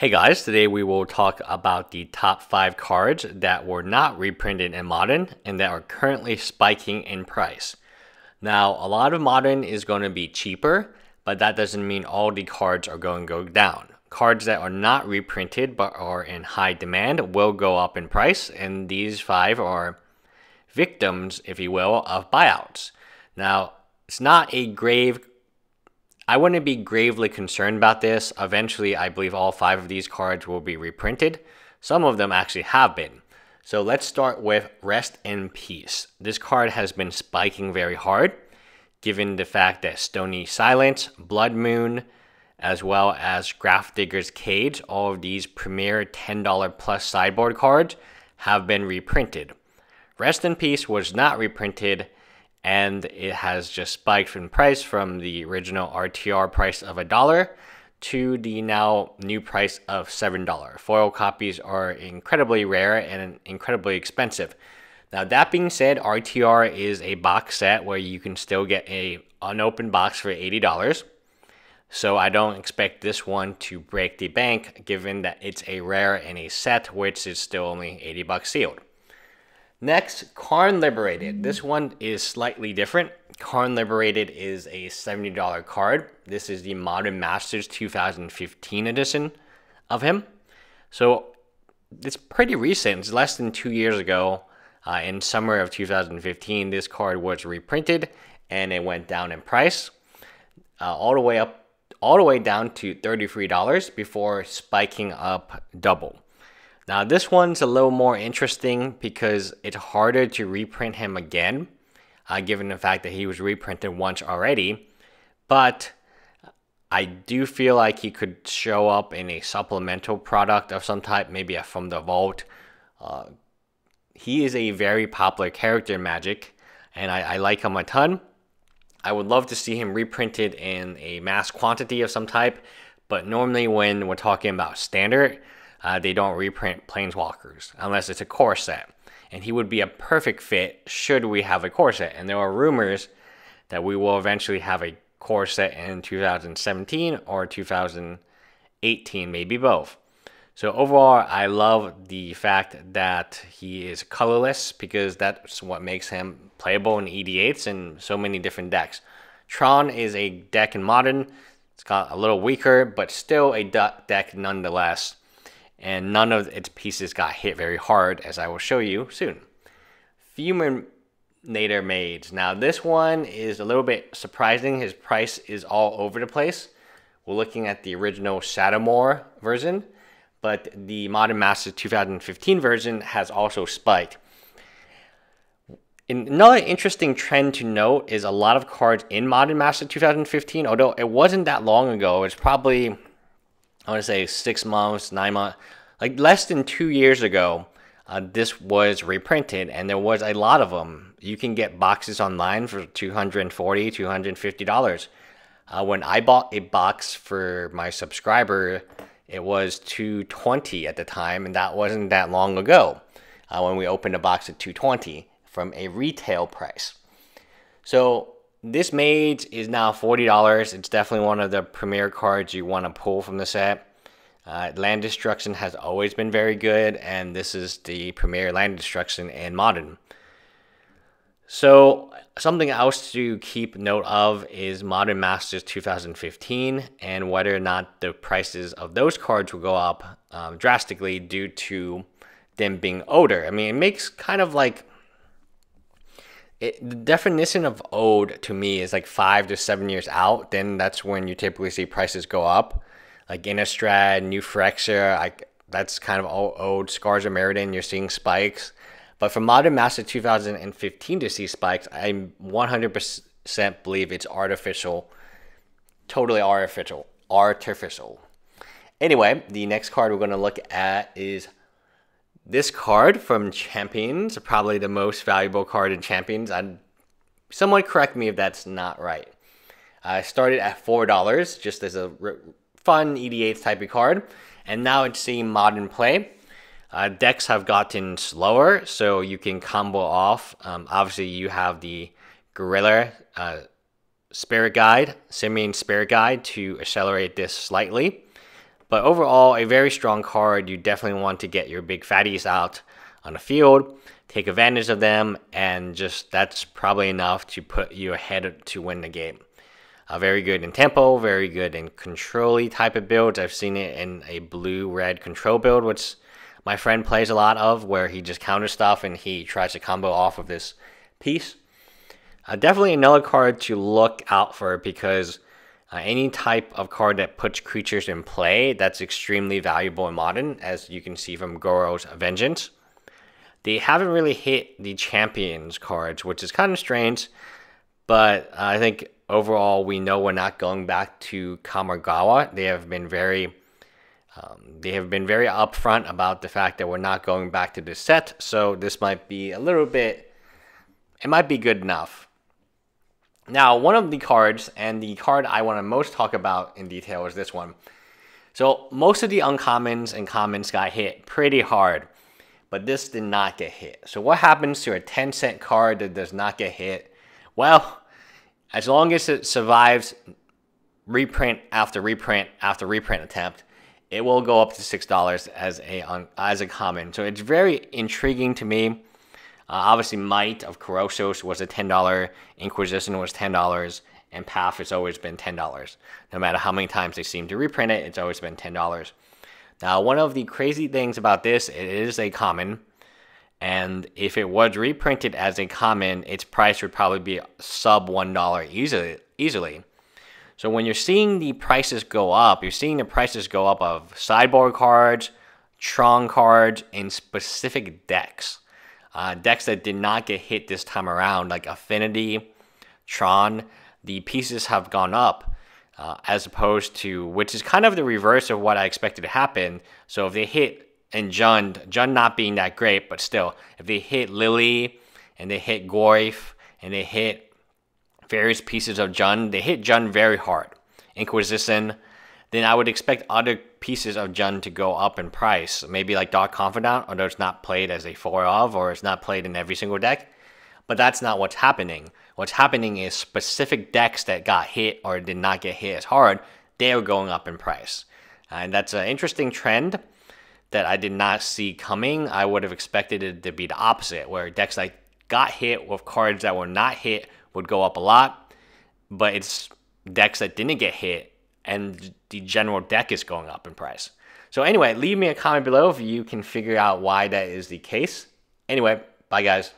Hey guys, today we will talk about the top 5 cards that were not reprinted in Modern and that are currently spiking in price. Now, a lot of Modern is going to be cheaper, but that doesn't mean all the cards are going to go down. Cards that are not reprinted but are in high demand will go up in price, and these 5 are victims, if you will, of buyouts. Now, it's not a grave I wouldn't be gravely concerned about this. Eventually, I believe all five of these cards will be reprinted. Some of them actually have been. So let's start with Rest in Peace. This card has been spiking very hard, given the fact that Stony Silence, Blood Moon, as well as Grafdigger's Cage, all of these premier $10 plus sideboard cards have been reprinted. Rest in Peace was not reprinted and it has just spiked in price from the original RTR price of a dollar to the now new price of seven dollar. Foil copies are incredibly rare and incredibly expensive. Now that being said, RTR is a box set where you can still get a unopened box for eighty dollars. So I don't expect this one to break the bank given that it's a rare and a set which is still only 80 bucks sealed. Next, Karn Liberated. This one is slightly different. Karn Liberated is a $70 card. This is the Modern Masters 2015 edition of him. So it's pretty recent. It's less than two years ago. Uh, in summer of 2015, this card was reprinted and it went down in price, uh, all the way up, all the way down to $33 before spiking up double. Now this one's a little more interesting because it's harder to reprint him again, uh, given the fact that he was reprinted once already. But I do feel like he could show up in a supplemental product of some type, maybe from the vault. Uh, he is a very popular character in Magic, and I, I like him a ton. I would love to see him reprinted in a mass quantity of some type, but normally when we're talking about standard, uh, they don't reprint Planeswalkers unless it's a core set. And he would be a perfect fit should we have a core set. And there are rumors that we will eventually have a core set in 2017 or 2018, maybe both. So overall, I love the fact that he is colorless because that's what makes him playable in EDHs and so many different decks. Tron is a deck in Modern. It's got a little weaker, but still a deck nonetheless and none of its pieces got hit very hard, as I will show you soon. Fulminator Mage. Now, this one is a little bit surprising. His price is all over the place. We're looking at the original Shadowmoor version, but the Modern Master 2015 version has also spiked. Another interesting trend to note is a lot of cards in Modern Master 2015, although it wasn't that long ago, it's probably I want to say six months, nine months, like less than two years ago, uh, this was reprinted and there was a lot of them. You can get boxes online for $240, $250. Uh, when I bought a box for my subscriber, it was 220 at the time, and that wasn't that long ago uh, when we opened a box at 220 from a retail price. So this mage is now $40. It's definitely one of the premier cards you want to pull from the set. Uh, land destruction has always been very good, and this is the premier land destruction in modern. So, something else to keep note of is Modern Masters 2015 and whether or not the prices of those cards will go up um, drastically due to them being older. I mean, it makes kind of like it, the definition of old to me is like five to seven years out. Then that's when you typically see prices go up. Like Innistrad, New Phyrexia, like that's kind of all old. Scars of Mirrodin, you're seeing spikes. But for Modern Master 2015 to see spikes, I 100% believe it's artificial. Totally artificial. Artificial. Anyway, the next card we're going to look at is this card from Champions, probably the most valuable card in Champions. i someone correct me if that's not right. I started at four dollars just as a fun EDH type of card, and now it's seeing modern play. Uh, decks have gotten slower, so you can combo off. Um, obviously, you have the Gorilla uh, Spirit Guide, Simian Spirit Guide to accelerate this slightly. But overall, a very strong card. You definitely want to get your big fatties out on the field, take advantage of them, and just that's probably enough to put you ahead to win the game. Uh, very good in tempo, very good in control type of builds. I've seen it in a blue red control build, which my friend plays a lot of, where he just counters stuff and he tries to combo off of this piece. Uh, definitely another card to look out for because uh, any type of card that puts creatures in play, that's extremely valuable in Modern, as you can see from Goryo's Vengeance. They haven't really hit the Champions cards, which is kind of strange, but I think overall, we know we're not going back to Kamigawa. They have been very um, they have been very upfront about the fact that we're not going back to this set, so this might be a little bit, it might be good enough. Now, one of the cards, and the card I want to most talk about in detail is this one. So, most of the uncommons and commons got hit pretty hard, but this did not get hit. So, what happens to a 10 cent card that does not get hit? Well, as long as it survives reprint after reprint after reprint attempt, it will go up to six dollars as a as a common. So it's very intriguing to me. Uh, obviously, Might of Korosos was a ten dollar, Inquisition was ten dollars, and Path has always been ten dollars. No matter how many times they seem to reprint it, it's always been ten dollars. Now, one of the crazy things about this, it is a common. And if it was reprinted as a common, its price would probably be sub $1 easily. easily. So when you're seeing the prices go up, you're seeing the prices go up of sideboard cards, Tron cards, and specific decks. Uh, decks that did not get hit this time around, like Affinity, Tron, the pieces have gone up. Uh, as opposed to, which is kind of the reverse of what I expected to happen. So if they hit and Jund, Jund not being that great, but still, if they hit Lily and they hit Goyf and they hit various pieces of Jund, they hit Jund very hard. Inquisition, then I would expect other pieces of Jund to go up in price. Maybe like Dark Confidant, although it's not played as a four of or it's not played in every single deck. But that's not what's happening. What's happening is specific decks that got hit or did not get hit as hard, they are going up in price. And that's an interesting trend that I did not see coming. I would have expected it to be the opposite, where decks that got hit with cards that were not hit would go up a lot, but it's decks that didn't get hit and the general deck is going up in price. So anyway, leave me a comment below if you can figure out why that is the case. Anyway, bye guys.